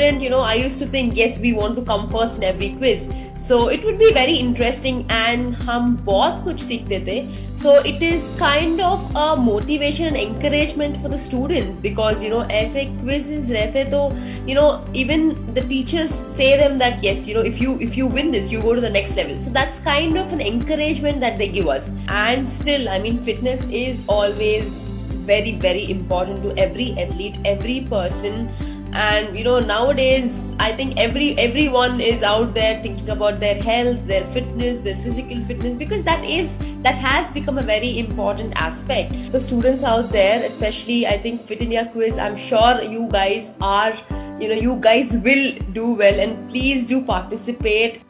student you know i used to think yes we want to come first in every quiz so it would be very interesting and हम बहुत कुछ सीखते थे so it is kind of a motivation and encouragement for the students because you know ऐसे quizzes रहते तो you know even the teachers say them that yes you know if you if you win this you go to the next level so that's kind of an encouragement that they give us and still I mean fitness is always very very important to every athlete every person and you know nowadays i think every everyone is out there thinking about their health their fitness their physical fitness because that is that has become a very important aspect. The students out there especially i think fit india quiz i'm sure you guys are you know you guys will do well and please do participate